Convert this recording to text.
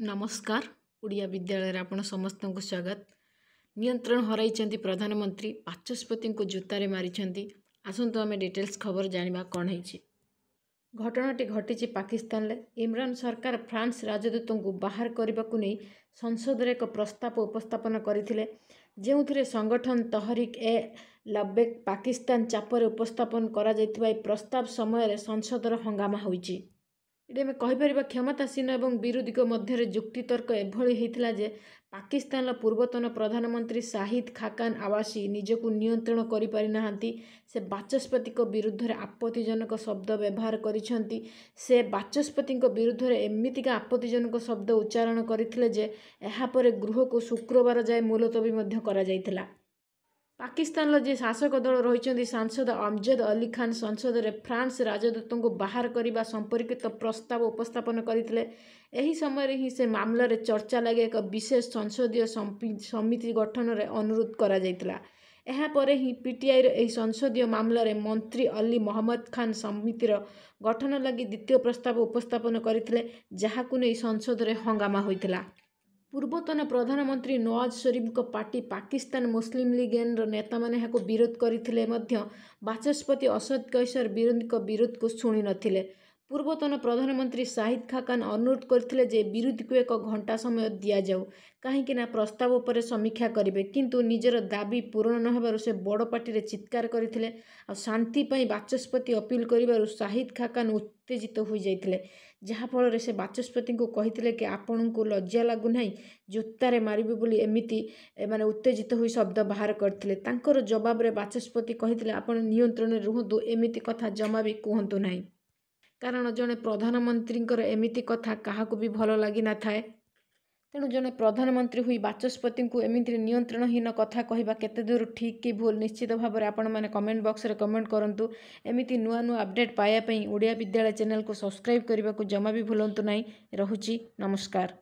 ନମସ୍କାର ଓଡ଼ିଆ ବିଦ୍ୟାଳୟରେ ଆପଣ ସମସ୍ତଙ୍କୁ ସ୍ୱାଗତ। ନିୟନ୍ତ୍ରଣ ହରାଇଛନ୍ତି ପ୍ରଧାନମନ୍ତ୍ରୀ ବାଚସ୍ପତିଙ୍କୁ ଜୋତାରେ ମାରିଛନ୍ତି। ଆସନ୍ତୁ ଆମେ ଡିଟେଲ୍ସ ଖବର ଜାଣିବା କ'ଣ ହେଇଛି। ଘଟଣାଟି ଘଟିଛି ପାକିସ୍ତାନରେ। ଇମ୍ରାନ ସରକାର ଫ୍ରାନ୍ସ ରାଜଦୂତଙ୍କୁ ବାହାର କରିବାକୁ ନେଇ ସଂସଦରେ ଏକ ପ୍ରସ୍ତାବ ଉପସ୍ଥାପନ କରିଥିଲେ। ଯେଉଁଥିରେ ସଂଗଠନ ତହରିକ ଏ ଲବେକ୍ ପାକିସ୍ତାନ ଚାପରେ ଉପସ୍ଥାପନ କରାଯାଇଥିବା ଏହି ପ୍ରସ୍ତାବ ସମୟରେ ସଂସଦର ହଙ୍ଗାମା ହୋଇଛି। ଏଠି ଆମେ କହିପାରିବା କ୍ଷମତାସୀନ ଏବଂ ବିରୋଧୀଙ୍କ ମଧ୍ୟରେ ଯୁକ୍ତିତର୍କ ଏଭଳି ହୋଇଥିଲା ଯେ ପାକିସ୍ତାନର ପୂର୍ବତନ ପ୍ରଧାନମନ୍ତ୍ରୀ ସାହିଦ ଖାକାନ ଆୱାସୀ ନିଜକୁ ନିୟନ୍ତ୍ରଣ କରିପାରିନାହାନ୍ତି। ସେ ବାଚସ୍ପତିଙ୍କ ବିରୁଦ୍ଧରେ ଆପତ୍ତିଜନକ ଶବ୍ଦ ବ୍ୟବହାର କରିଛନ୍ତି। ସେ ବାଚସ୍ପତିଙ୍କ ବିରୁଦ୍ଧରେ ଏମିତିକା ଆପତ୍ତିଜନକ ଶବ୍ଦ ଉଚ୍ଚାରଣ କରିଥିଲେ ଯେ ଏହାପରେ ଗୃହକୁ ଶୁକ୍ରବାର ଯାଏ ମୁଲତବୀ ମଧ୍ୟ କରାଯାଇଥିଲା। ପାକିସ୍ତାନର ଯିଏ ଶାସକ ଦଳ ରହିଛନ୍ତି ସାଂସଦ ଅମଜଦ ଅଲି ଖାନ ସଂସଦରେ ଫ୍ରାନ୍ସ ରାଜଦୂତଙ୍କୁ ବାହାର କରିବା ସମ୍ପର୍କିତ ପ୍ରସ୍ତାବ ଉପସ୍ଥାପନ କରିଥିଲେ। ଏହି ସମୟରେ ହିଁ ସେ ମାମଲାରେ ଚର୍ଚ୍ଚା ଲାଗି ଏକ ବିଶେଷ ସଂସଦୀୟ ସମିତି ଗଠନରେ ଅନୁରୋଧ କରାଯାଇଥିଲା। ଏହାପରେ ହିଁ ପିଟିଆଇର ଏହି ସଂସଦୀୟ ମାମଲାରେ ମନ୍ତ୍ରୀ ଅଲି ମହମ୍ମଦ ଖାନ ସମିତିର ଗଠନ ଲାଗି ଦ୍ୱିତୀୟ ପ୍ରସ୍ତାବ ଉପସ୍ଥାପନ କରିଥିଲେ ଯାହାକୁ ନେଇ ସଂସଦରେ ହଙ୍ଗାମା ହୋଇଥିଲା। ପୂର୍ବତନ ପ୍ରଧାନମନ୍ତ୍ରୀ ନୱାଜ ସରିଫଙ୍କ ପାର୍ଟି ପାକିସ୍ତାନ ମୁସଲିମ ଲିଗ୍ ଏନ୍ର ନେତାମାନେ ଏହାକୁ ବିରୋଧ କରିଥିଲେ ମଧ୍ୟ ବାଚସ୍ପତି ଅସଦ କୈସର ବିରୋଧୀଙ୍କ ବିରୋଧକୁ ଶୁଣିନଥିଲେ। ପୂର୍ବତନ ପ୍ରଧାନମନ୍ତ୍ରୀ ସାହିଦ ଖାକାନ ଅନୁରୋଧ କରିଥିଲେ ଯେ ବିରୋଧୀକୁ ଏକ ଘଣ୍ଟା ସମୟ ଦିଆଯାଉ। କାହିଁକି ନା ପ୍ରସ୍ତାବ ଉପରେ ସମୀକ୍ଷା କରିବେ। କିନ୍ତୁ ନିଜର ଦାବି ପୂରଣ ନ ହେବାରୁ ସେ ବଡ଼ ପାଟିରେ ଚିତ୍କାର କରିଥିଲେ। ଆଉ ଶାନ୍ତି ପାଇଁ ବାଚସ୍ପତି ଅପିଲ କରିବାରୁ ସାହିଦ ଖାକାନ ଉତ୍ତେଜିତ ହୋଇଯାଇଥିଲେ। ଯାହାଫଳରେ ସେ ବାଚସ୍ପତିଙ୍କୁ କହିଥିଲେ କି ଆପଣଙ୍କୁ ଲଜ୍ଜା ଲାଗୁନାହିଁ ଜୋତାରେ ମାରିବେ ବୋଲି ଏମିତି ମାନେ ଉତ୍ତେଜିତ ହୋଇ ଶବ୍ଦ ବାହାର କରିଥିଲେ। ତାଙ୍କର ଜବାବରେ ବାଚସ୍ପତି କହିଥିଲେ ଆପଣ ନିୟନ୍ତ୍ରଣରେ ରୁହନ୍ତୁ ଏମିତି କଥା ଜମା ବି କୁହନ୍ତୁ ନାହିଁ। କାରଣ ଜଣେ ପ୍ରଧାନମନ୍ତ୍ରୀଙ୍କର ଏମିତି କଥା କାହାକୁ ବି ଭଲ ଲାଗିନଥାଏ ତେଣୁ ଜଣେ ପ୍ରଧାନମନ୍ତ୍ରୀ ହୋଇ ବାଚସ୍ପତିଙ୍କୁ ଏମିତି ନିୟନ୍ତ୍ରଣହୀନ କଥା କହିବା କେତେ ଦୂର ଠିକ୍ କି ଭୁଲ ନିଶ୍ଚିତ ଭାବରେ ଆପଣମାନେ କମେଣ୍ଟ ବକ୍ସରେ କମେଣ୍ଟ କରନ୍ତୁ। ଏମିତି ନୂଆ ନୂଆ ଅପଡ଼େଟ୍ ପାଇବା ପାଇଁ ଓଡ଼ିଆ ବିଦ୍ୟାଳୟ ଚ୍ୟାନେଲକୁ ସବସ୍କ୍ରାଇବ୍ କରିବାକୁ ଜମା ବି ଭୁଲନ୍ତୁ ନାହିଁ। ରହୁଛି ନମସ୍କାର।